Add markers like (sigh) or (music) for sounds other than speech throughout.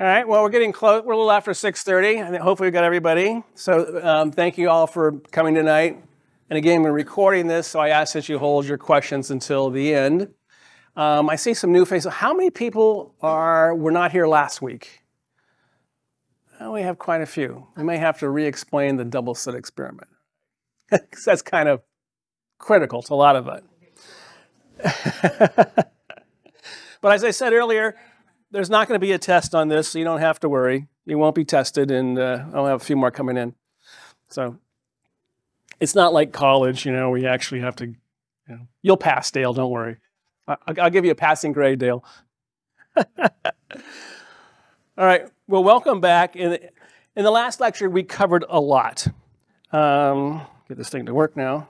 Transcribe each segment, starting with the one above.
All right, well, we're getting close. We're a little after 6.30. and hopefully we've got everybody. So um, thank you all for coming tonight. And again, we're recording this, so I ask that you hold your questions until the end. Um, I see some new faces. How many people are were not here last week? Well, we have quite a few. We may have to re-explain the double slit experiment. (laughs) that's kind of critical to a lot of it. (laughs) but as I said earlier, there's not going to be a test on this, so you don't have to worry. You won't be tested, and uh, I'll have a few more coming in. So it's not like college, you know, we actually have to, you know, you'll pass, Dale, don't worry. I, will give you a passing grade, Dale. (laughs) All right, well, welcome back. In the, in the last lecture, we covered a lot. Um, get this thing to work now.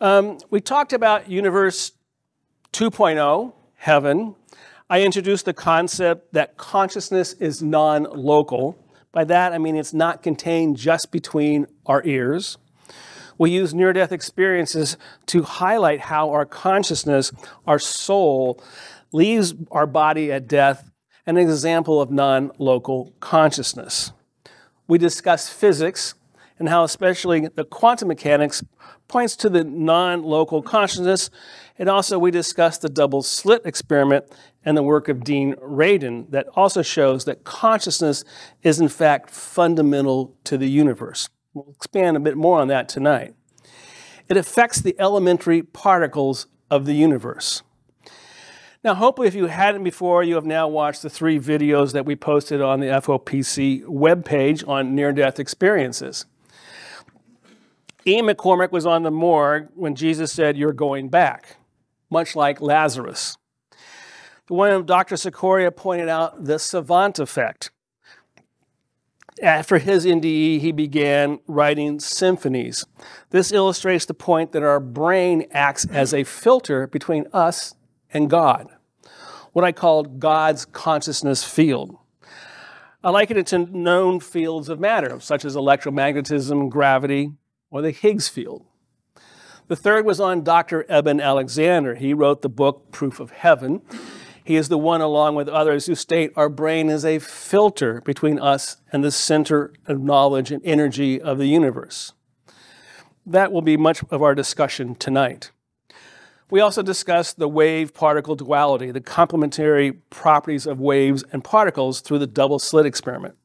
Um, we talked about Universe 2.0, heaven. I introduced the concept that consciousness is non local. By that, I mean it's not contained just between our ears. We use near death experiences to highlight how our consciousness, our soul, leaves our body at death, an example of non local consciousness. We discuss physics and how, especially the quantum mechanics, points to the non-local consciousness. And also we discussed the double slit experiment and the work of Dean Radin that also shows that consciousness is in fact fundamental to the universe. We'll expand a bit more on that tonight. It affects the elementary particles of the universe. Now, hopefully, if you hadn't before, you have now watched the three videos that we posted on the FOPC webpage on near death experiences. Ian McCormack was on the morgue when Jesus said, You're going back, much like Lazarus. The one Dr. Cicoria pointed out the savant effect. After his NDE, he began writing symphonies. This illustrates the point that our brain acts as a filter between us and God, what I call God's consciousness field. I liken it to known fields of matter, such as electromagnetism, gravity, or the Higgs field. The third was on Dr. Eben Alexander. He wrote the book Proof of Heaven. He is the one, along with others, who state our brain is a filter between us and the center of knowledge and energy of the universe. That will be much of our discussion tonight. We also discussed the wave particle duality, the complementary properties of waves and particles through the double slit experiment.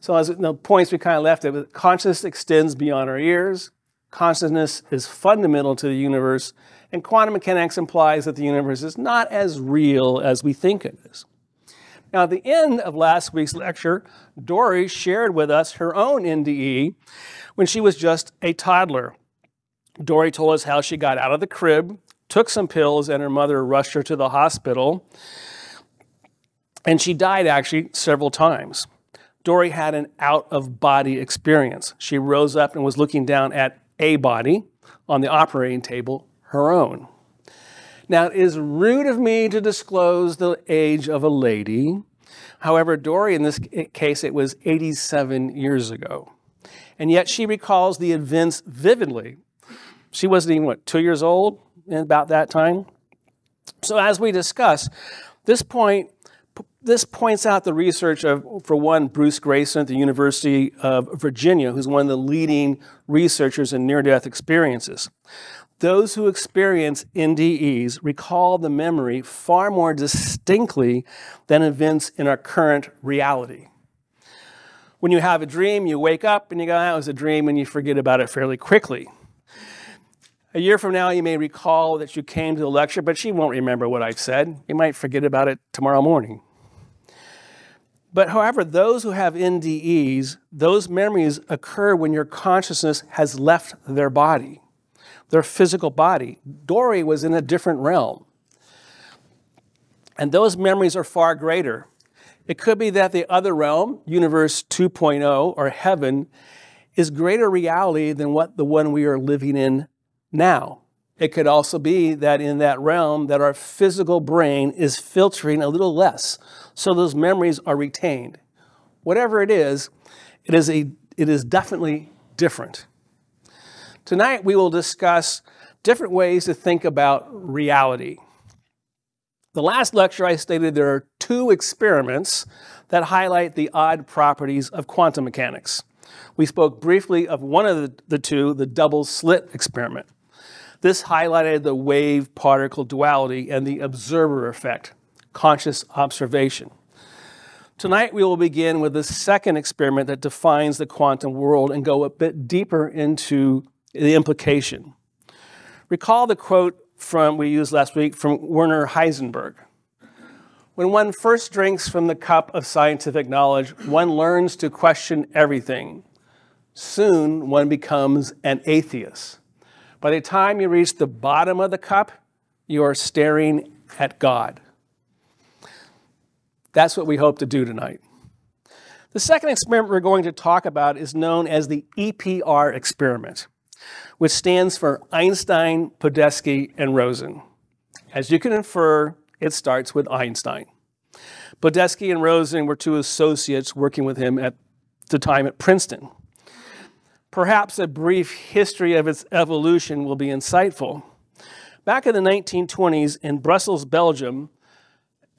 So as the points we kind of left it, consciousness extends beyond our ears. Consciousness is fundamental to the universe, and quantum mechanics implies that the universe is not as real as we think it is. Now, at the end of last week's lecture, Dory shared with us her own NDE when she was just a toddler. Dory told us how she got out of the crib, took some pills, and her mother rushed her to the hospital. And she died actually several times. Dory had an out of body experience. She rose up and was looking down at a body on the operating table, her own. Now, it is rude of me to disclose the age of a lady. However, Dory, in this case, it was 87 years ago. And yet she recalls the events vividly. She wasn't even, what, two years old about that time? So, as we discuss, this point this points out the research of, for one, Bruce Greyson at the University of Virginia, who's one of the leading researchers in near death experiences. Those who experience NDEs recall the memory far more distinctly than events in our current reality. When you have a dream, you wake up and you go, that was a dream, and you forget about it fairly quickly. A year from now, you may recall that you came to the lecture, but she won't remember what I've said. You might forget about it tomorrow morning. But however, those who have NDEs, those memories occur when your consciousness has left their body, their physical body. Dory was in a different realm. And those memories are far greater. It could be that the other realm, universe 2.0 or heaven, is greater reality than what the one we are living in now. It could also be that in that realm that our physical brain is filtering a little less, so those memories are retained. Whatever it is, it is, a, it is definitely different. Tonight we will discuss different ways to think about reality. The last lecture I stated there are two experiments that highlight the odd properties of quantum mechanics. We spoke briefly of one of the, the two, the double slit experiment. This highlighted the wave particle duality and the observer effect, conscious observation. Tonight we will begin with the second experiment that defines the quantum world and go a bit deeper into the implication. Recall the quote from we used last week from Werner Heisenberg. When one first drinks from the cup of scientific knowledge, one learns to question everything. Soon one becomes an atheist. By the time you reach the bottom of the cup, you are staring at God. That's what we hope to do tonight. The second experiment we're going to talk about is known as the EPR experiment, which stands for Einstein, Podolsky, and Rosen. As you can infer, it starts with Einstein. Podolsky and Rosen were two associates working with him at the time at Princeton. Perhaps a brief history of its evolution will be insightful. Back in the 1920s in Brussels, Belgium,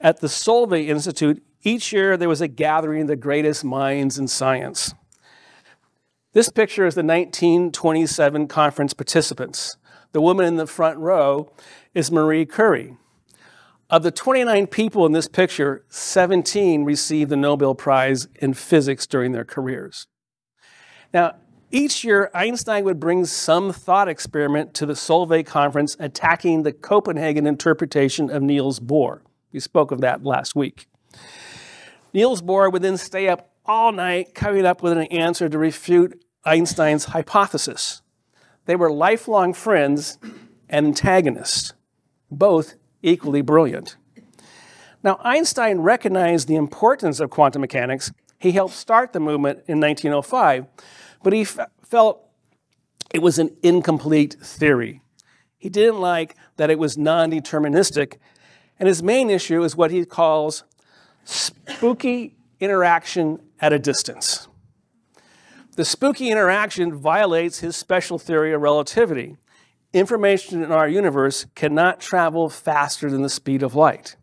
at the Solvay Institute, each year there was a gathering of the greatest minds in science. This picture is the 1927 conference participants. The woman in the front row is Marie Curie. Of the 29 people in this picture, 17 received the Nobel Prize in physics during their careers. Now, each year, Einstein would bring some thought experiment to the Solvay conference attacking the Copenhagen interpretation of Niels Bohr. We spoke of that last week. Niels Bohr would then stay up all night coming up with an answer to refute Einstein's hypothesis. They were lifelong friends and antagonists, both equally brilliant. Now, Einstein recognized the importance of quantum mechanics. He helped start the movement in 1905, but he felt it was an incomplete theory. He didn't like that it was non deterministic and his main issue is what he calls spooky interaction at a distance. The spooky interaction violates his special theory of relativity. Information in our universe cannot travel faster than the speed of light.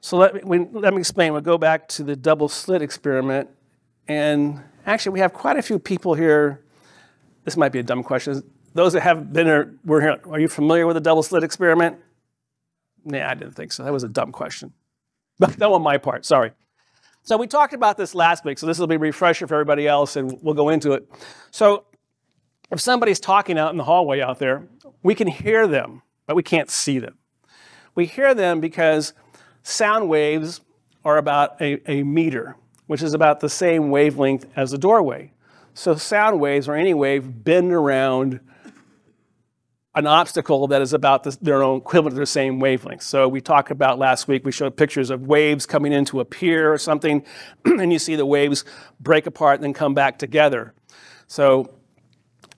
So let me, let me explain. We'll go back to the double slit experiment. And actually, we have quite a few people here. This might be a dumb question. Those that have been here, were here, are you familiar with the double slit experiment? Nah, I didn't think so. That was a dumb question. (laughs) That on my part, sorry. So we talked about this last week, so this will be a refresher for everybody else, and we'll go into it. So if somebody's talking out in the hallway out there, we can hear them, but we can't see them. We hear them because sound waves are about a, a meter, which is about the same wavelength as a doorway. So sound waves, or any wave, bend around an obstacle that is about the, their own equivalent to the same wavelength. So we talked about last week, we showed pictures of waves coming into a pier or something, (clears throat) and you see the waves break apart and then come back together. So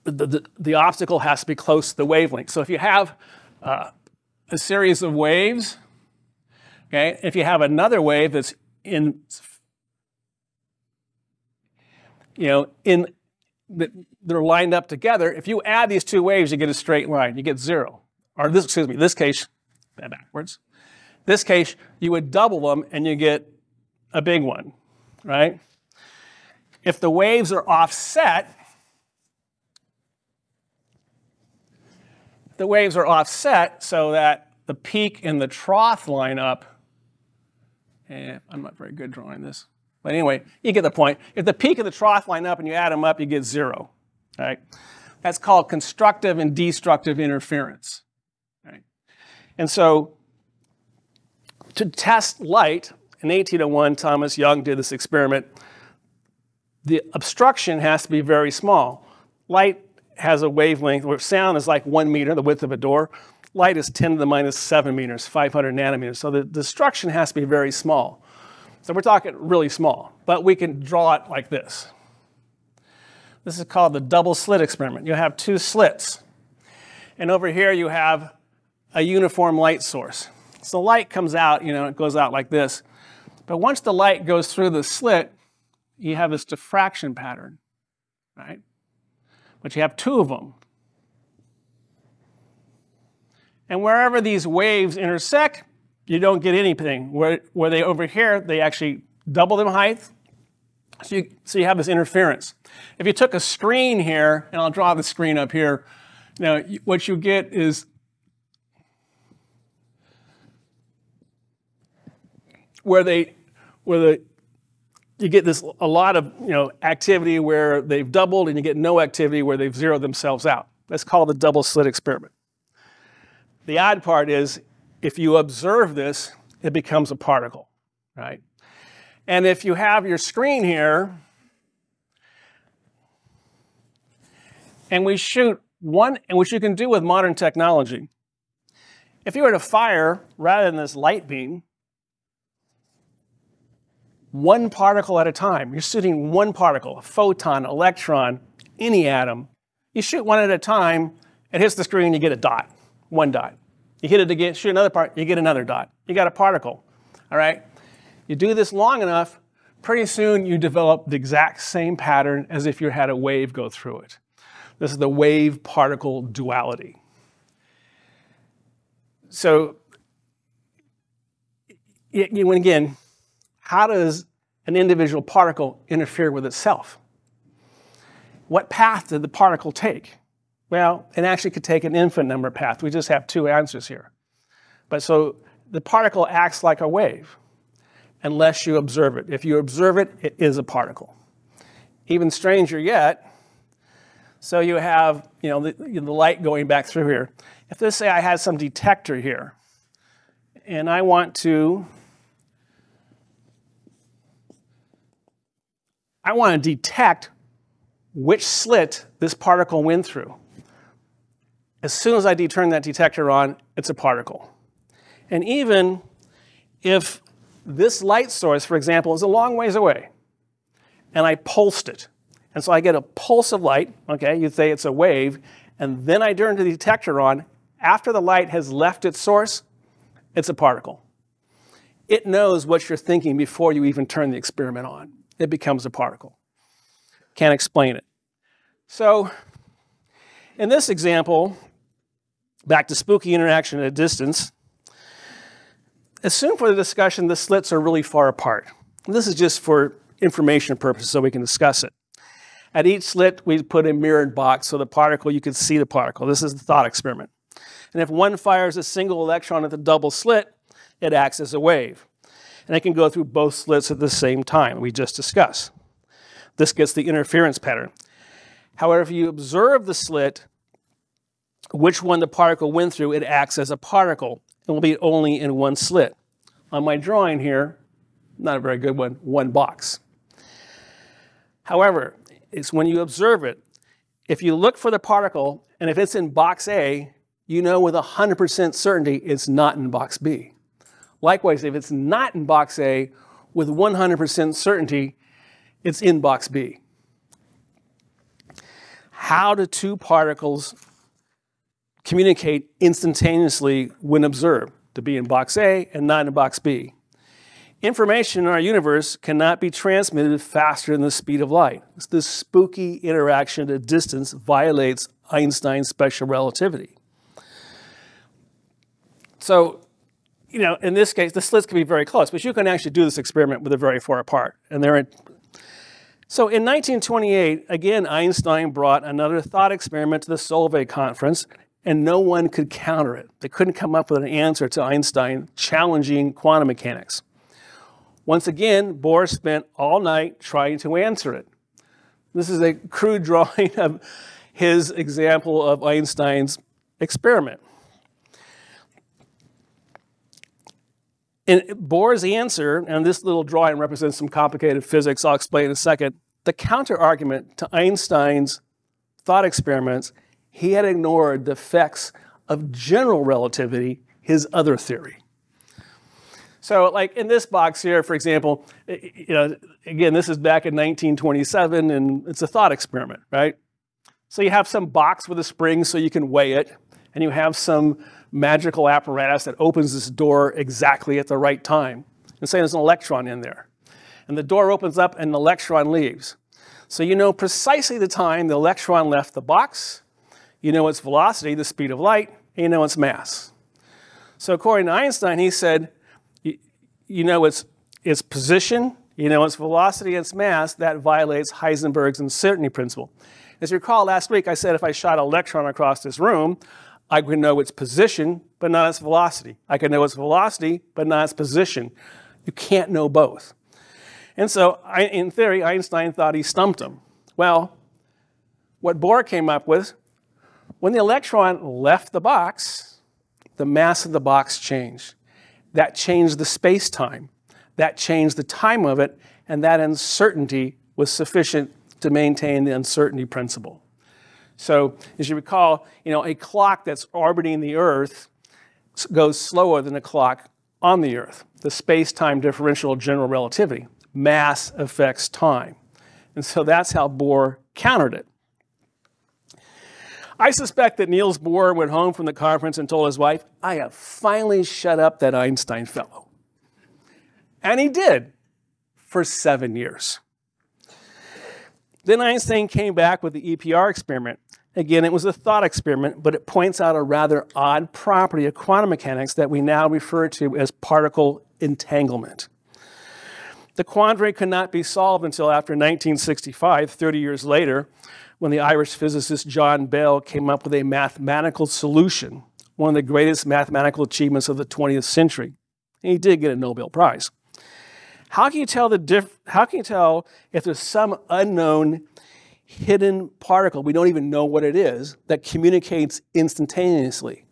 the, the, the obstacle has to be close to the wavelength. So if you have uh, a series of waves, okay, if you have another wave that's in, you know, in that they're lined up together, if you add these two waves, you get a straight line. You get zero. Or this, excuse me, this case, backwards. This case, you would double them and you get a big one, right? If the waves are offset, the waves are offset so that the peak and the trough line up. Eh, I'm not very good drawing this. But anyway, you get the point. If the peak and the trough line up and you add them up, you get zero. Right? That's called constructive and destructive interference. Right? And so to test light, in 1801, Thomas Young did this experiment. The obstruction has to be very small. Light has a wavelength where sound is like one meter, the width of a door. Light is 10 to the minus 7 meters, 500 nanometers. So the destruction has to be very small. So we're talking really small, but we can draw it like this. This is called the double slit experiment. You have two slits. And over here you have a uniform light source. So light comes out, you know, it goes out like this. But once the light goes through the slit, you have this diffraction pattern, right? But you have two of them. And wherever these waves intersect, you don't get anything. Where, where they over here, they actually double them height. So you, so you have this interference. If you took a screen here, and I'll draw the screen up here, now what you get is where they where the you get this a lot of you know activity where they've doubled and you get no activity where they've zeroed themselves out. That's called the double slit experiment. The odd part is if you observe this, it becomes a particle, right? And if you have your screen here, and we shoot one, and which you can do with modern technology, if you were to fire, rather than this light beam, one particle at a time. You're shooting one particle, a photon, electron, any atom. You shoot one at a time, it hits the screen, you get a dot, one dot. You hit it again, shoot another part, you get another dot. You got a particle, all right? You do this long enough, pretty soon you develop the exact same pattern as if you had a wave go through it. This is the wave-particle duality. So, you, again, how does an individual particle interfere with itself? What path did the particle take? Well, it actually could take an infinite number of paths. We just have two answers here. But so the particle acts like a wave unless you observe it. If you observe it, it is a particle. Even stranger yet, so you have you know, the, the light going back through here. If let's say I had some detector here, and I want to I want to detect which slit this particle went through. As soon as I turn that detector on, it's a particle. And even if this light source, for example, is a long ways away, and I pulsed it, and so I get a pulse of light, okay, you'd say it's a wave, and then I turn the detector on, after the light has left its source, it's a particle. It knows what you're thinking before you even turn the experiment on it becomes a particle. Can't explain it. So in this example, back to spooky interaction at a distance, assume for the discussion the slits are really far apart. This is just for information purposes so we can discuss it. At each slit, we put a mirrored box so the particle, you can see the particle. This is the thought experiment. And if one fires a single electron at the double slit, it acts as a wave and it can go through both slits at the same time, we just discussed. This gets the interference pattern. However, if you observe the slit, which one the particle went through, it acts as a particle and will be only in one slit. On my drawing here, not a very good one, one box. However, it's when you observe it, if you look for the particle, and if it's in box A, you know with 100% certainty it's not in box B. Likewise, if it's not in box A, with 100% certainty, it's in box B. How do two particles communicate instantaneously when observed? To be in box A and not in box B. Information in our universe cannot be transmitted faster than the speed of light. This spooky interaction at a distance violates Einstein's special relativity. So you know, in this case, the slits can be very close, but you can actually do this experiment with a very far apart. And they're in. So in 1928, again, Einstein brought another thought experiment to the Solvay conference, and no one could counter it. They couldn't come up with an answer to Einstein challenging quantum mechanics. Once again, Bohr spent all night trying to answer it. This is a crude (laughs) drawing of his example of Einstein's experiment. And Bohr's answer, and this little drawing represents some complicated physics I'll explain in a second, the counter argument to Einstein's thought experiments, he had ignored the effects of general relativity, his other theory. So like in this box here, for example, you know, again, this is back in 1927 and it's a thought experiment, right? So you have some box with a spring so you can weigh it and you have some magical apparatus that opens this door exactly at the right time. And say there's an electron in there. And the door opens up and the electron leaves. So you know precisely the time the electron left the box, you know its velocity, the speed of light, and you know its mass. So according to Einstein, he said, you know its, its position, you know its velocity, its mass, that violates Heisenberg's uncertainty principle. As you recall, last week I said if I shot an electron across this room, I could know its position, but not its velocity. I could know its velocity, but not its position. You can't know both. And so, in theory, Einstein thought he stumped him. Well, what Bohr came up with, when the electron left the box, the mass of the box changed. That changed the space time. That changed the time of it, and that uncertainty was sufficient to maintain the uncertainty principle. So, as you recall, you know, a clock that's orbiting the Earth goes slower than a clock on the Earth. The space-time differential of general relativity. Mass affects time. And so that's how Bohr countered it. I suspect that Niels Bohr went home from the conference and told his wife, I have finally shut up that Einstein fellow. And he did for seven years. Then Einstein came back with the EPR experiment. Again, it was a thought experiment, but it points out a rather odd property of quantum mechanics that we now refer to as particle entanglement. The quandary could not be solved until after 1965, 30 years later, when the Irish physicist John Bell came up with a mathematical solution, one of the greatest mathematical achievements of the 20th century. And he did get a Nobel Prize. How can you tell the diff- how can you tell if there's some unknown hidden particle, we don't even know what it is, that communicates instantaneously?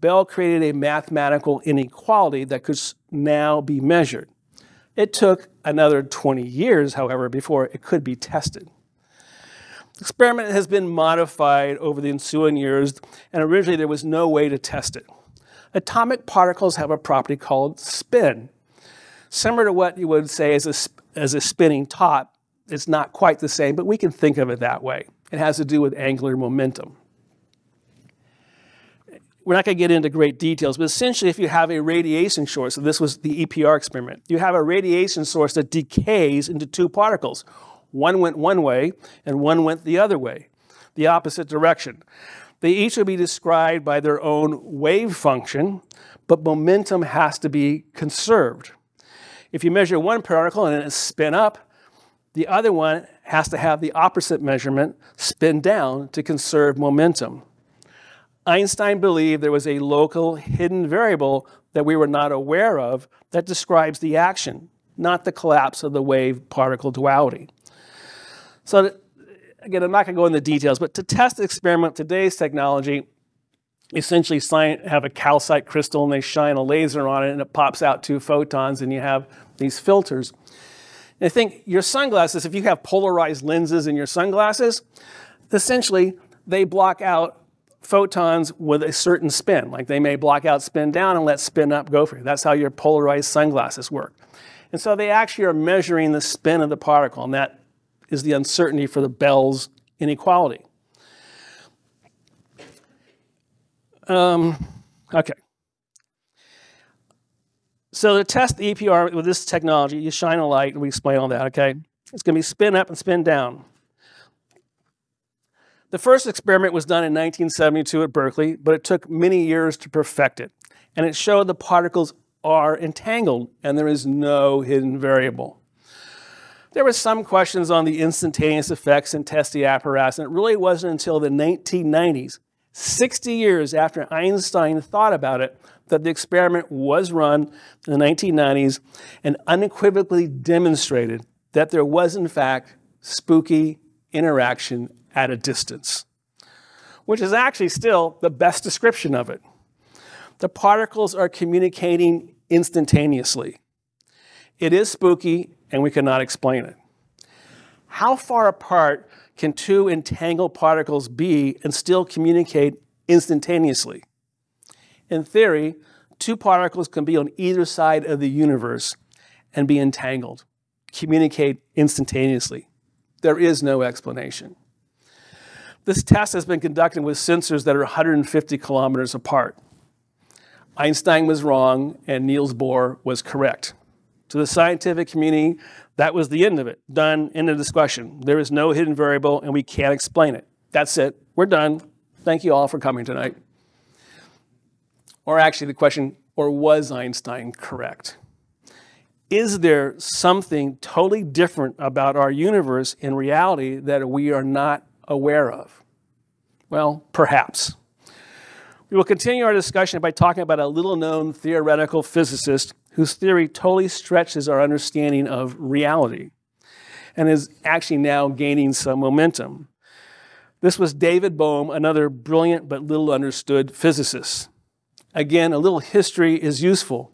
Bell created a mathematical inequality that could now be measured. It took another 20 years, however, before it could be tested. The experiment has been modified over the ensuing years, and originally there was no way to test it. Atomic particles have a property called spin. Similar to what you would say as a, as a spinning top, it's not quite the same, but we can think of it that way. It has to do with angular momentum. We're not going to get into great details, but essentially, if you have a radiation source, so this was the EPR experiment, you have a radiation source that decays into two particles. One went one way and one went the other way, the opposite direction. They each will be described by their own wave function, but momentum has to be conserved. If you measure one particle and it spin up, the other one has to have the opposite measurement spin down to conserve momentum. Einstein believed there was a local hidden variable that we were not aware of that describes the action, not the collapse of the wave particle duality. So again, I'm not going to go into the details, but to test experiment, today's technology, essentially have a calcite crystal and they shine a laser on it and it pops out two photons and you have these filters. And I think your sunglasses, if you have polarized lenses in your sunglasses, essentially they block out photons with a certain spin. Like they may block out spin down and let spin up go for you. That's how your polarized sunglasses work. And so they actually are measuring the spin of the particle, and that is the uncertainty for the Bell's inequality. Um, okay. So to test the EPR with this technology, you shine a light, and we explain all that, okay? It's going to be spin up and spin down. The first experiment was done in 1972 at Berkeley, but it took many years to perfect it. And it showed the particles are entangled and there is no hidden variable. There were some questions on the instantaneous effects and test the apparatus, and it really wasn't until the 1990s, 60 years after Einstein thought about it, that the experiment was run in the 1990s and unequivocally demonstrated that there was, in fact, spooky interaction at a distance, which is actually still the best description of it. The particles are communicating instantaneously. It is spooky and we cannot explain it. How far apart can two entangled particles be and still communicate instantaneously? In theory, two particles can be on either side of the universe and be entangled, communicate instantaneously. There is no explanation. This test has been conducted with sensors that are 150 kilometers apart. Einstein was wrong and Niels Bohr was correct. To the scientific community, that was the end of it. Done, end of discussion. There is no hidden variable and we can't explain it. That's it. We're done. Thank you all for coming tonight. Or actually, the question, or was Einstein correct? is there something totally different about our universe in reality that we are not aware of? Well, perhaps. We will continue our discussion by talking about a little known theoretical physicist whose theory totally stretches our understanding of reality and is actually now gaining some momentum. This was David Bohm, another brilliant but little understood physicist. Again, a little history is useful.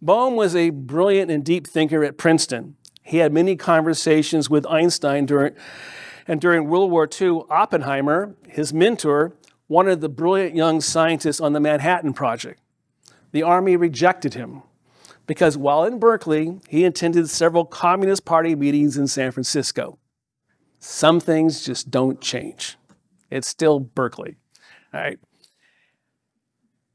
Bohm was a brilliant and deep thinker at Princeton. He had many conversations with Einstein during, and during World War II, Oppenheimer, his mentor, wanted the brilliant young scientist on the Manhattan Project. The Army rejected him because while in Berkeley, he attended several Communist Party meetings in San Francisco. Some things just don't change. It's still Berkeley. All right.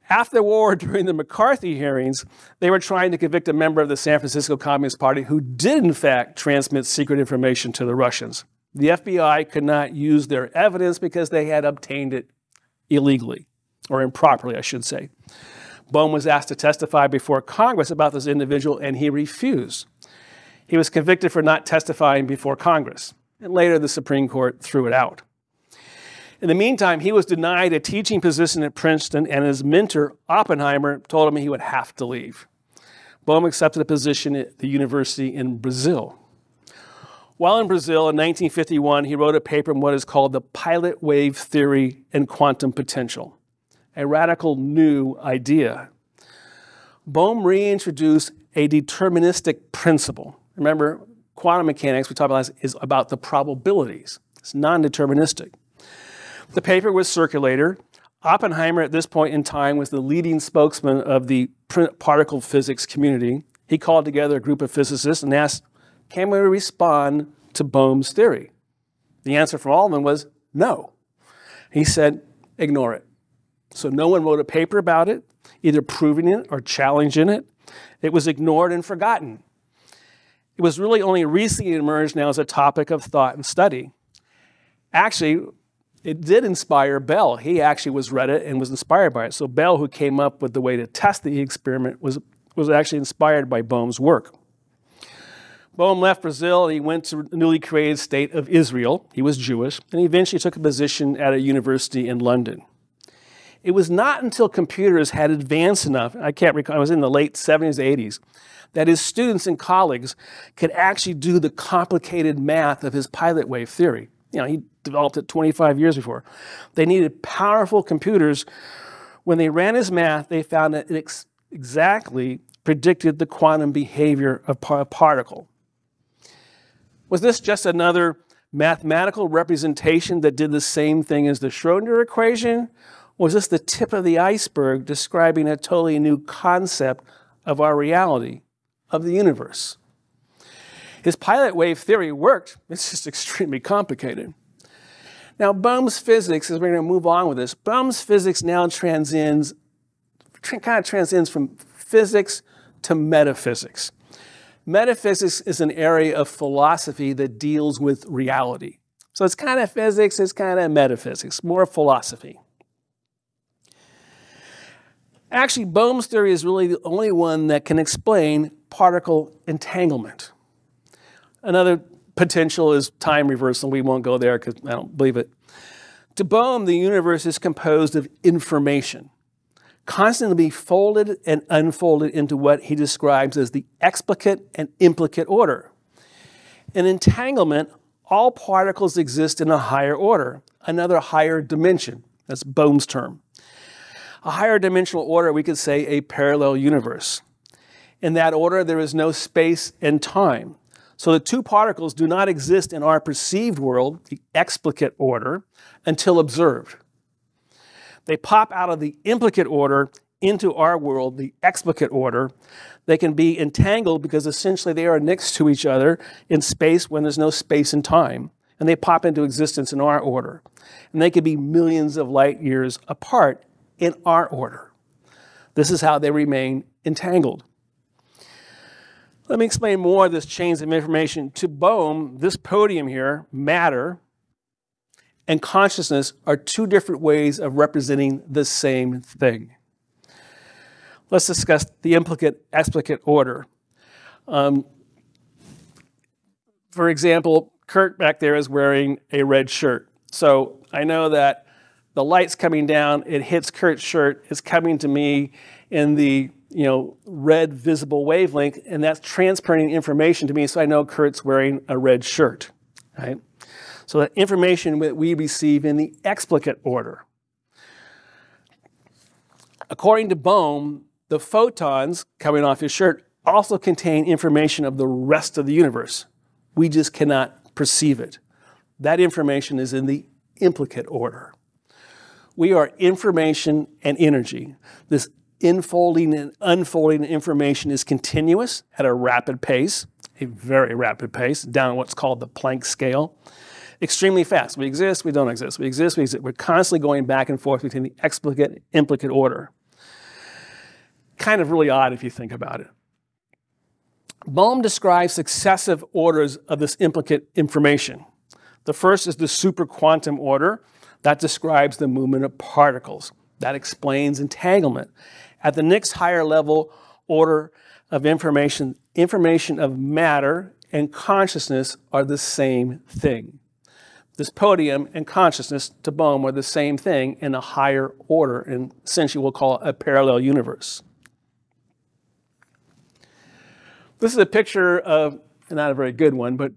After the war, (laughs) during the McCarthy hearings, they were trying to convict a member of the San Francisco Communist Party who did, in fact, transmit secret information to the Russians. The FBI could not use their evidence because they had obtained it illegally, or improperly, I should say. Bohm was asked to testify before Congress about this individual, and he refused. He was convicted for not testifying before Congress, and later the Supreme Court threw it out. In the meantime, he was denied a teaching position at Princeton, and his mentor, Oppenheimer, told him he would have to leave. Bohm accepted a position at the university in Brazil. While in Brazil in 1951, he wrote a paper on what is called the pilot wave theory and quantum potential, a radical new idea. Bohm reintroduced a deterministic principle. Remember, quantum mechanics, we talked about, is about the probabilities. It's non deterministic. The paper was circulated. Oppenheimer, at this point in time, was the leading spokesman of the particle physics community. He called together a group of physicists and asked can we respond to Bohm's theory? The answer from all of them was no. He said, ignore it. So no one wrote a paper about it, either proving it or challenging it. It was ignored and forgotten. It was really only recently emerged now as a topic of thought and study. Actually, it did inspire Bell. He actually was read it and was inspired by it. So Bell, who came up with the way to test the experiment, was, was actually inspired by Bohm's work. Bohm left Brazil and he went to the newly created state of Israel. He was Jewish, and he eventually took a position at a university in London. It was not until computers had advanced enough, I can't recall, I was in the late 70s, 80s, that his students and colleagues could actually do the complicated math of his pilot wave theory. You know, he developed it 25 years before. They needed powerful computers. When they ran his math, they found that it ex exactly predicted the quantum behavior of a particle. Was this just another mathematical representation that did the same thing as the Schrodinger equation? Was this the tip of the iceberg describing a totally new concept of our reality, of the universe? His pilot wave theory worked, (laughs) it's just extremely complicated. Now, Bohm's physics, as we're going to move on with this, Bohm's physics now transcends, kind of transcends from physics to metaphysics. Metaphysics is an area of philosophy that deals with reality. So it's kind of physics, it's kind of metaphysics, more philosophy. Actually, Bohm's theory is really the only one that can explain particle entanglement. Another potential is time reversal. We won't go there because I don't believe it. To Bohm, the universe is composed of information constantly folded and unfolded into what he describes as the explicate and implicate order. In entanglement, all particles exist in a higher order, another higher dimension. That's Bohm's term. A higher dimensional order, we could say a parallel universe. In that order, there is no space and time. So the two particles do not exist in our perceived world, the explicate order, until observed. They pop out of the implicate order into our world, the explicate order. They can be entangled because essentially they are next to each other in space when there's no space and time. And they pop into existence in our order. And they could be millions of light years apart in our order. This is how they remain entangled. Let me explain more of this chains of information. To Bohm, this podium here, matter, and consciousness are two different ways of representing the same thing. Let's discuss the implicate explicate order. Um, for example, Kurt back there is wearing a red shirt. So I know that the light's coming down, it hits Kurt's shirt, it's coming to me in the you know red visible wavelength, and that's transferring information to me so I know Kurt's wearing a red shirt. Right? So that information that we receive in the explicate order. According to Bohm, the photons coming off his shirt also contain information of the rest of the universe. We just cannot perceive it. That information is in the implicate order. We are information and energy. This infolding and unfolding information is continuous at a rapid pace, a very rapid pace, down what's called the Planck scale. Extremely fast. We exist, we don't exist. We exist, we exist. We're constantly going back and forth between the explicate, implicate order. Kind of really odd if you think about it. Bohm describes successive orders of this implicate information. The first is the superquantum order. That describes the movement of particles. That explains entanglement. At the next higher level order of information, information of matter and consciousness are the same thing. This podium and consciousness to Bohm are the same thing in a higher order, and essentially we'll call it a parallel universe. This is a picture of, not a very good one, but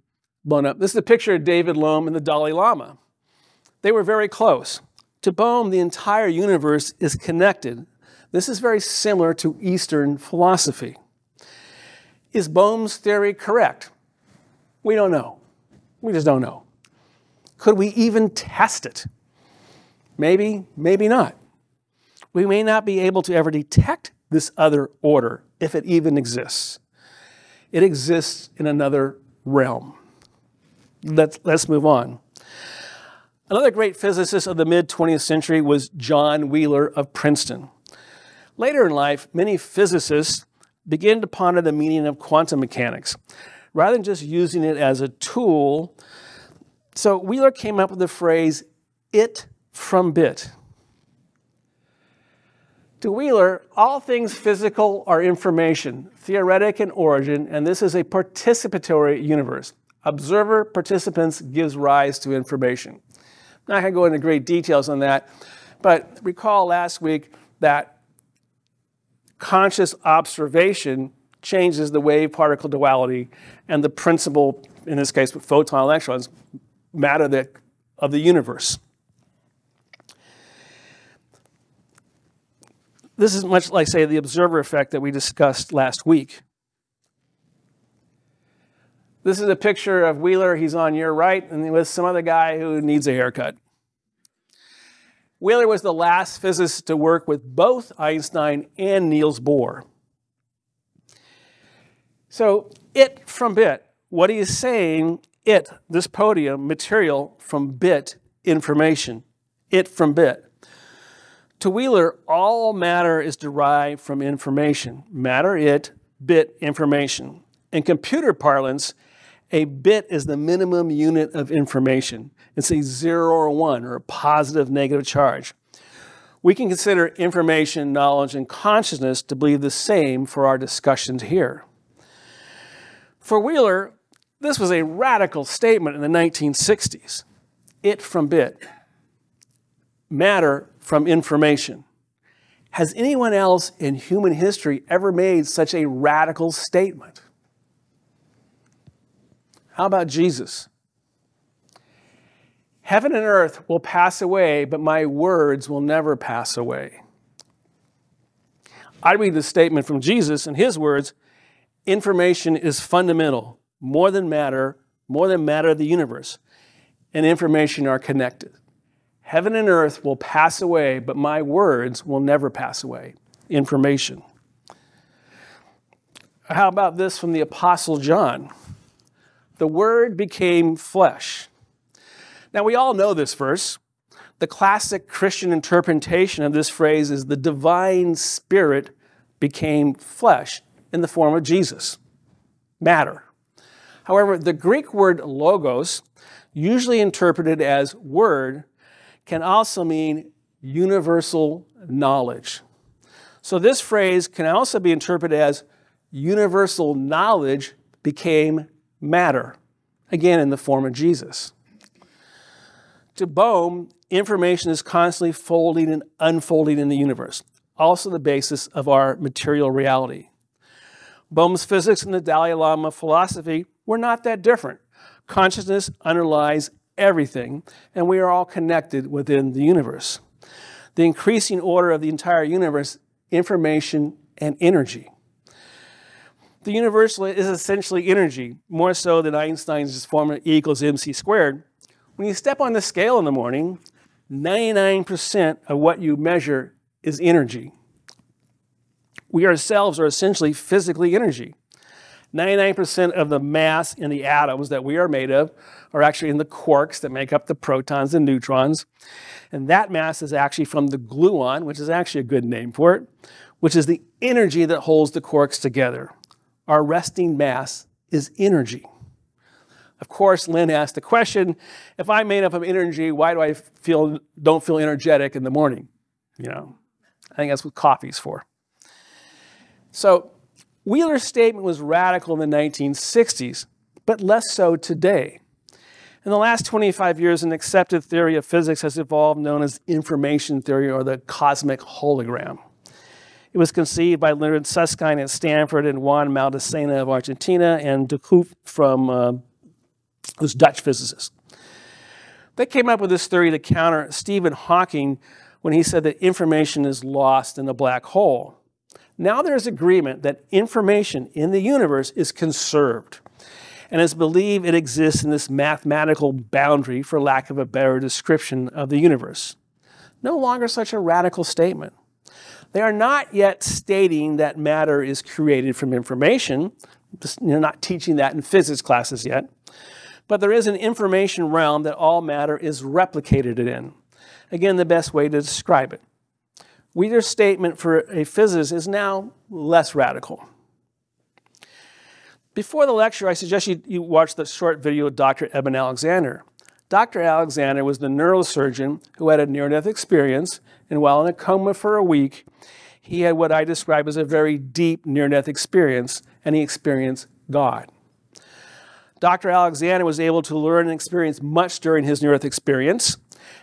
blown up. This is a picture of David Bohm and the Dalai Lama. They were very close. To Bohm, the entire universe is connected. This is very similar to Eastern philosophy. Is Bohm's theory correct? We don't know. We just don't know. Could we even test it? Maybe, maybe not. We may not be able to ever detect this other order, if it even exists. It exists in another realm. Let's, let's move on. Another great physicist of the mid 20th century was John Wheeler of Princeton. Later in life, many physicists began to ponder the meaning of quantum mechanics rather than just using it as a tool. So Wheeler came up with the phrase, it from bit. To Wheeler, all things physical are information, theoretic in origin, and this is a participatory universe. Observer participants gives rise to information. I'm not going to go into great details on that, but recall last week that conscious observation changes the wave particle duality and the principle, in this case with photon electrons, matter that, of the universe. This is much like, say, the observer effect that we discussed last week. This is a picture of Wheeler. He's on your right, and with some other guy who needs a haircut. Wheeler was the last physicist to work with both Einstein and Niels Bohr. So, it from bit, what he is saying, it, this podium, material from bit, information, it from bit. To Wheeler, all matter is derived from information. Matter, it, bit, information. In computer parlance, a bit is the minimum unit of information. It's a zero or one, or a positive, negative charge. We can consider information, knowledge, and consciousness to be the same for our discussions here. For Wheeler, this was a radical statement in the 1960s. It from bit. Matter from information. Has anyone else in human history ever made such a radical statement? How about Jesus? Heaven and earth will pass away, but my words will never pass away. I read the statement from Jesus in his words information is fundamental, more than matter, more than matter of the universe, and information are connected. Heaven and earth will pass away, but my words will never pass away. Information. How about this from the Apostle John? The Word became flesh. Now, we all know this verse. The classic Christian interpretation of this phrase is the divine spirit became flesh in the form of Jesus. Matter. However, the Greek word logos, usually interpreted as word, can also mean universal knowledge. So this phrase can also be interpreted as universal knowledge became matter, again in the form of Jesus. To Bohm, information is constantly folding and unfolding in the universe, also the basis of our material reality. Bohm's physics and the Dalai Lama philosophy were not that different. Consciousness underlies everything, and we are all connected within the universe. The increasing order of the entire universe, information and energy. The universe is essentially energy, more so than Einstein's formula E equals mc squared. When you step on the scale in the morning, 99% of what you measure is energy. We ourselves are essentially physically energy. 99% of the mass in the atoms that we are made of are actually in the quarks that make up the protons and neutrons. And that mass is actually from the gluon, which is actually a good name for it, which is the energy that holds the quarks together. Our resting mass is energy. Of course, Lynn asked the question, if I'm made up of energy, why do I feel don't feel energetic in the morning? You know, I think that's what coffee's for. So Wheeler's statement was radical in the 1960s, but less so today. In the last 25 years, an accepted theory of physics has evolved known as information theory or the cosmic hologram. It was conceived by Leonard Susskind at Stanford and Juan Maldacena of Argentina and de Hooft from uh, who's Dutch physicist. They came up with this theory to counter Stephen Hawking when he said that information is lost in a black hole. Now there's agreement that information in the universe is conserved and it's believed it exists in this mathematical boundary, for lack of a better description, of the universe. No longer such a radical statement. They are not yet stating that matter is created from information. They're not teaching that in physics classes yet. But there is an information realm that all matter is replicated in. Again, the best way to describe it. Wheeler's statement for a physicist is now less radical. Before the lecture, I suggest you, you watch the short video of Dr. Eben Alexander. Dr. Alexander was the neurosurgeon who had a near-death experience, and while in a coma for a week, he had what I describe as a very deep near-death experience, and he experienced God. Dr. Alexander was able to learn and experience much during his near earth experience.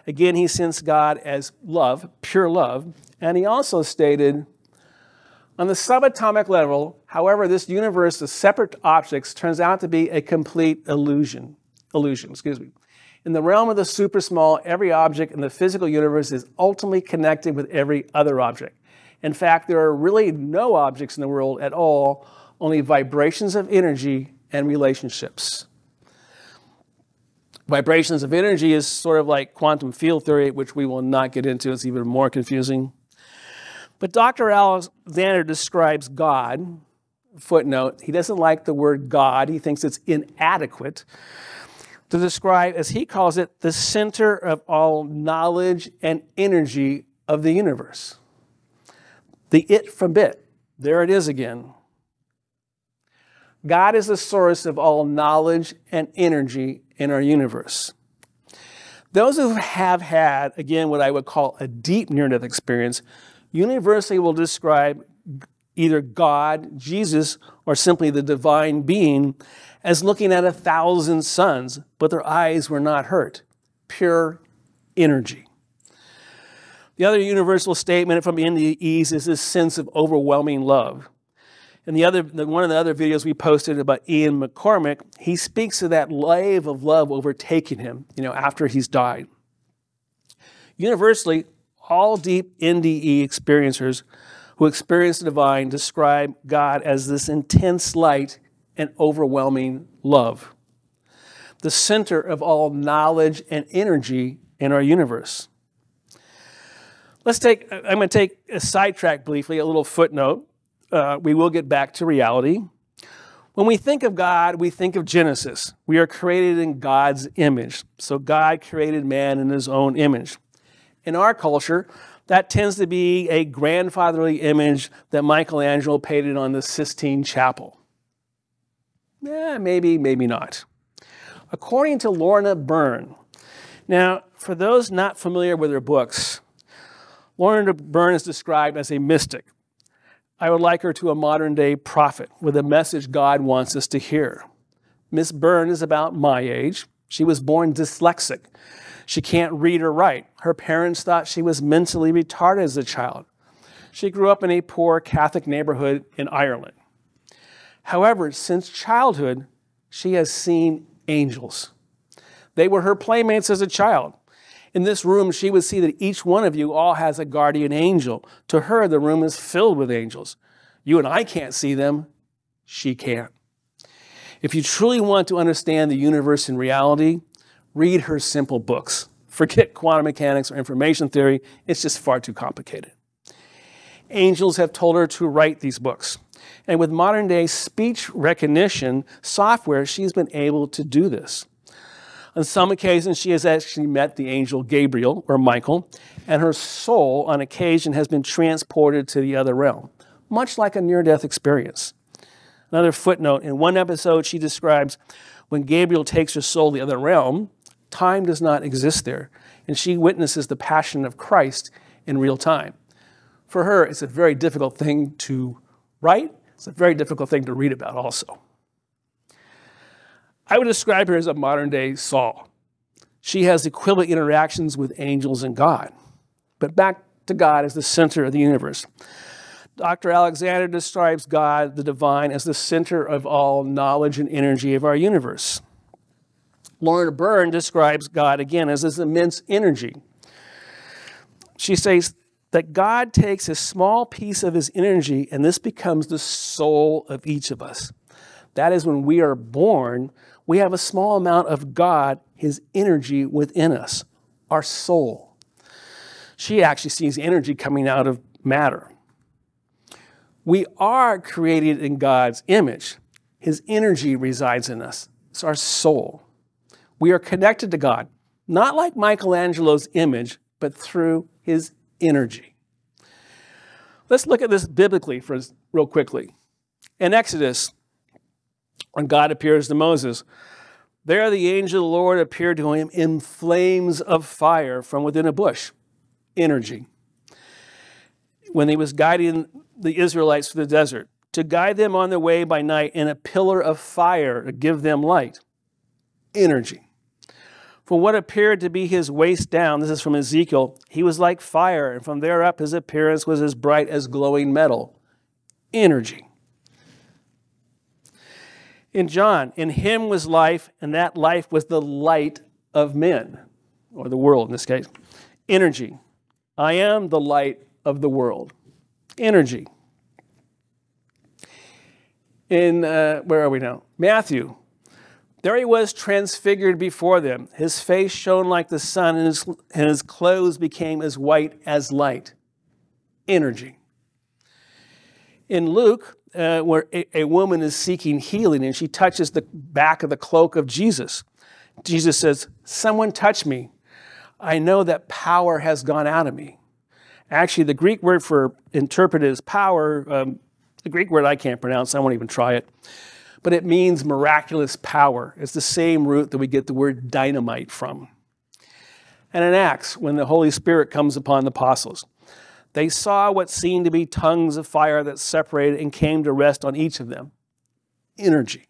Again, he sensed God as love, pure love. And he also stated, on the subatomic level, however, this universe of separate objects turns out to be a complete illusion. Illusion, excuse me. In the realm of the super small, every object in the physical universe is ultimately connected with every other object. In fact, there are really no objects in the world at all, only vibrations of energy and relationships. Vibrations of energy is sort of like quantum field theory, which we will not get into. It's even more confusing. But Dr. Alexander describes God, footnote, he doesn't like the word God, he thinks it's inadequate to describe, as he calls it, the center of all knowledge and energy of the universe. The it from bit. There it is again. God is the source of all knowledge and energy in our universe. Those who have had, again, what I would call a deep near death experience, universally will describe either God, Jesus, or simply the divine being as looking at a thousand suns, but their eyes were not hurt. Pure energy. The other universal statement from NDEs is this sense of overwhelming love. And the other, one of the other videos we posted about Ian McCormick, he speaks of that wave of love overtaking him, you know, after he's died. Universally, all deep NDE experiencers who experience the divine describe God as this intense light and overwhelming love, the center of all knowledge and energy in our universe. Let's take, I'm going to take a sidetrack briefly, a little footnote uh, we will get back to reality. When we think of God, we think of Genesis. We are created in God's image. So God created man in his own image. In our culture, that tends to be a grandfatherly image that Michelangelo painted on the Sistine Chapel. Yeah, maybe, maybe not. According to Lorna Byrne, now, for those not familiar with her books, Lorna Byrne is described as a mystic. I would like her to a modern day prophet with a message God wants us to hear. Miss Byrne is about my age. She was born dyslexic. She can't read or write. Her parents thought she was mentally retarded as a child. She grew up in a poor Catholic neighborhood in Ireland. However, since childhood, she has seen angels. They were her playmates as a child. In this room, she would see that each one of you all has a guardian angel. To her, the room is filled with angels. You and I can't see them, she can't. If you truly want to understand the universe in reality, read her simple books. Forget quantum mechanics or information theory, it's just far too complicated. Angels have told her to write these books. And with modern day speech recognition software, she's been able to do this. On some occasions, she has actually met the angel Gabriel or Michael, and her soul on occasion has been transported to the other realm, much like a near death experience. Another footnote in one episode, she describes when Gabriel takes her soul to the other realm, time does not exist there, and she witnesses the passion of Christ in real time. For her, it's a very difficult thing to write, it's a very difficult thing to read about also. I would describe her as a modern day Saul. She has equivalent interactions with angels and God. But back to God as the center of the universe. Dr. Alexander describes God, the divine, as the center of all knowledge and energy of our universe. Lorna Byrne describes God again as this immense energy. She says that God takes a small piece of his energy and this becomes the soul of each of us. That is when we are born, we have a small amount of God, His energy within us, our soul. She actually sees energy coming out of matter. We are created in God's image. His energy resides in us. It's our soul. We are connected to God, not like Michelangelo's image, but through his energy. Let's look at this biblically for real quickly. In Exodus when God appears to Moses. There the angel of the Lord appeared to him in flames of fire from within a bush. Energy. When he was guiding the Israelites through the desert, to guide them on their way by night in a pillar of fire to give them light. Energy. From what appeared to be his waist down, this is from Ezekiel, he was like fire, and from there up his appearance was as bright as glowing metal. Energy in John, in him was life, and that life was the light of men, or the world in this case. Energy. I am the light of the world. Energy. In, uh, where are we now? Matthew. There he was transfigured before them. His face shone like the sun, and his, and his clothes became as white as light. Energy. In Luke, uh, where a, a woman is seeking healing and she touches the back of the cloak of Jesus. Jesus says, Someone touch me. I know that power has gone out of me. Actually, the Greek word for interpreted as power, um, the Greek word I can't pronounce, I won't even try it, but it means miraculous power. It's the same root that we get the word dynamite from. And in Acts, when the Holy Spirit comes upon the apostles, they saw what seemed to be tongues of fire that separated and came to rest on each of them. Energy.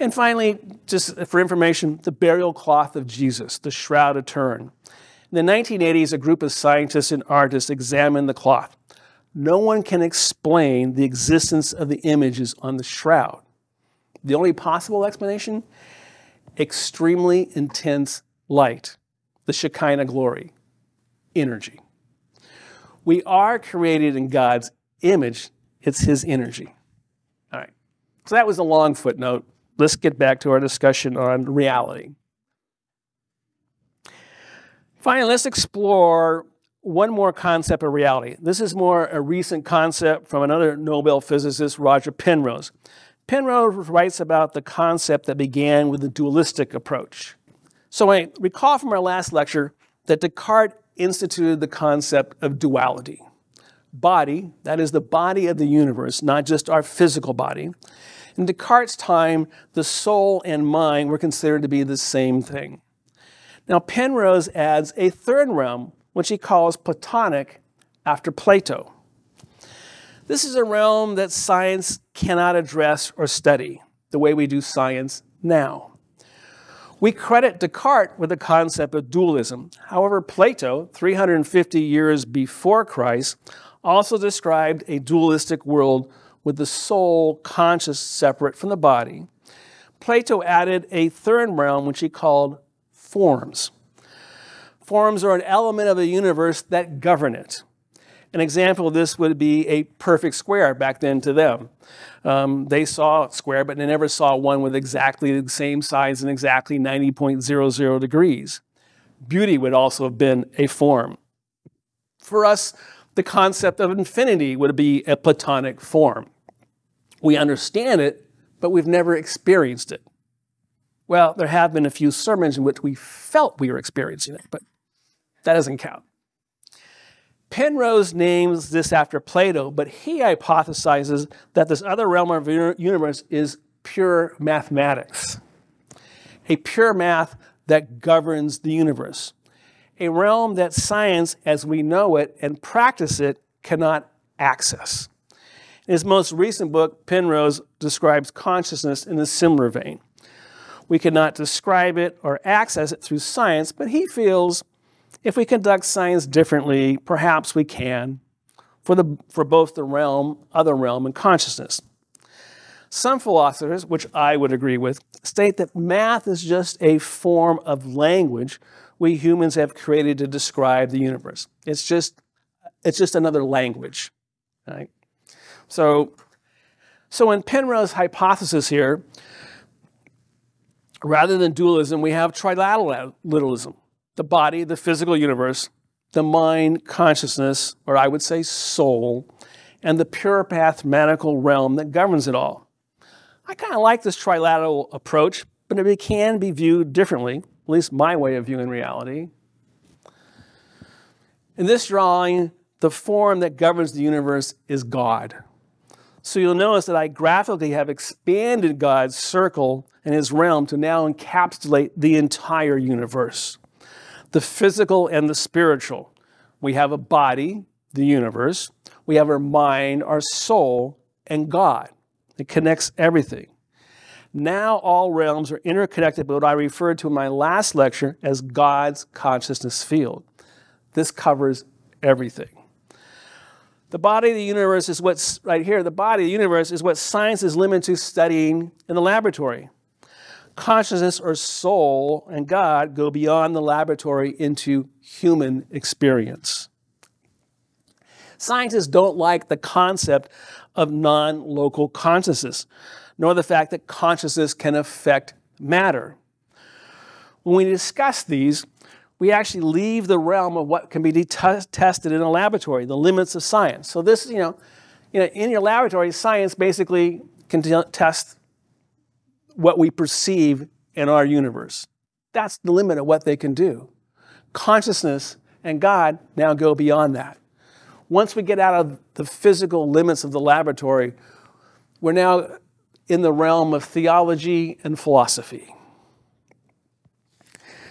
And finally, just for information, the burial cloth of Jesus, the shroud of Turin. In the 1980s, a group of scientists and artists examined the cloth. No one can explain the existence of the images on the shroud. The only possible explanation? Extremely intense light, the Shekinah glory, energy. We are created in God's image, it's His energy. All right. So that was a long footnote. Let's get back to our discussion on reality. Finally, let's explore one more concept of reality. This is more a recent concept from another Nobel physicist, Roger Penrose. Penrose writes about the concept that began with the dualistic approach. So I recall from our last lecture that Descartes instituted the concept of duality. Body, that is the body of the universe, not just our physical body. In Descartes' time, the soul and mind were considered to be the same thing. Now, Penrose adds a third realm, which he calls Platonic, after Plato. This is a realm that science cannot address or study the way we do science now. We credit Descartes with the concept of dualism. However, Plato, 350 years before Christ, also described a dualistic world with the soul conscious separate from the body. Plato added a third realm, which he called forms. Forms are an element of the universe that govern it. An example of this would be a perfect square back then to them. Um, they saw a square, but they never saw one with exactly the same size and exactly 90.00 degrees. Beauty would also have been a form. For us, the concept of infinity would be a Platonic form. We understand it, but we've never experienced it. Well, there have been a few sermons in which we felt we were experiencing it, but that doesn't count. Penrose names this after Plato, but he hypothesizes that this other realm of universe is pure mathematics, a pure math that governs the universe, a realm that science as we know it and practice it cannot access. In his most recent book, Penrose describes consciousness in a similar vein. We cannot describe it or access it through science, but he feels if we conduct science differently, perhaps we can for, the, for both the realm, other realm, and consciousness. Some philosophers, which I would agree with, state that math is just a form of language we humans have created to describe the universe. It's just, it's just another language. Right? So, so in Penrose's hypothesis here, rather than dualism, we have trilateralism the body, the physical universe, the mind, consciousness, or I would say soul, and the pure mathematical realm that governs it all. I kind of like this trilateral approach, but it can be viewed differently, at least my way of viewing reality. In this drawing, the form that governs the universe is God. So you'll notice that I graphically have expanded God's circle and his realm to now encapsulate the entire universe the physical and the spiritual. We have a body, the universe. We have our mind, our soul, and God. It connects everything. Now all realms are interconnected by what I referred to in my last lecture as God's consciousness field. This covers everything. The body of the universe is what's right here. The body of the universe is what science is limited to studying in the laboratory consciousness or soul and God go beyond the laboratory into human experience. Scientists don't like the concept of non local consciousness, nor the fact that consciousness can affect matter. When we discuss these, we actually leave the realm of what can be tested in a laboratory, the limits of science. So this, you know, you know, in your laboratory, science basically can test what we perceive in our universe. That's the limit of what they can do. Consciousness and God now go beyond that. Once we get out of the physical limits of the laboratory, we're now in the realm of theology and philosophy.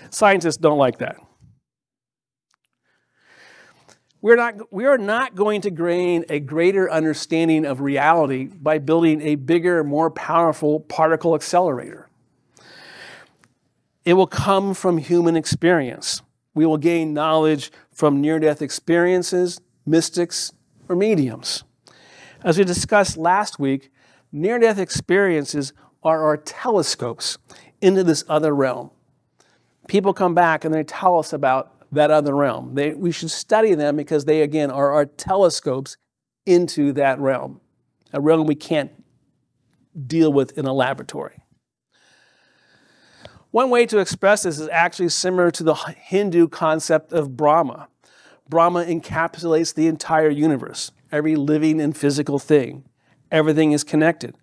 Scientists don't like that. We're not, we are not going to gain a greater understanding of reality by building a bigger, more powerful particle accelerator. It will come from human experience. We will gain knowledge from near death experiences, mystics, or mediums. As we discussed last week, near death experiences are our telescopes into this other realm. People come back and they tell us about that other realm. They, we should study them because they, again, are our telescopes into that realm, a realm we can't deal with in a laboratory. One way to express this is actually similar to the Hindu concept of Brahma. Brahma encapsulates the entire universe, every living and physical thing. Everything is connected.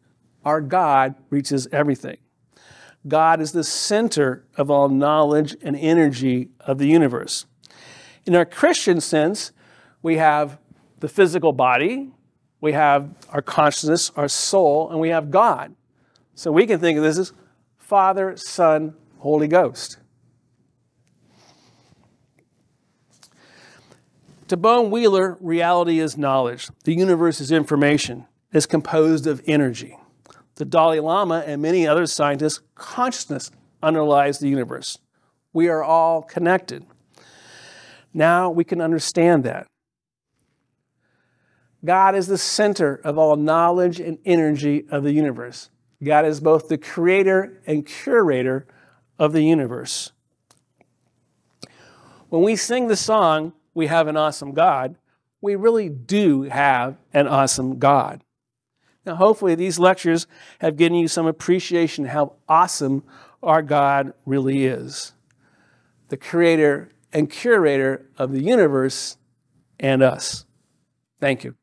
Our God reaches everything. God is the center of all knowledge and energy of the universe. In our Christian sense, we have the physical body, we have our consciousness, our soul, and we have God. So we can think of this as Father, Son, Holy Ghost. To John Wheeler, reality is knowledge. The universe is information. It's composed of energy. The Dalai Lama and many other scientists, consciousness underlies the universe. We are all connected. Now we can understand that. God is the center of all knowledge and energy of the universe. God is both the creator and curator of the universe. When we sing the song, We Have an Awesome God, we really do have an awesome God. Now, hopefully, these lectures have given you some appreciation how awesome our God really is the creator and curator of the universe and us. Thank you.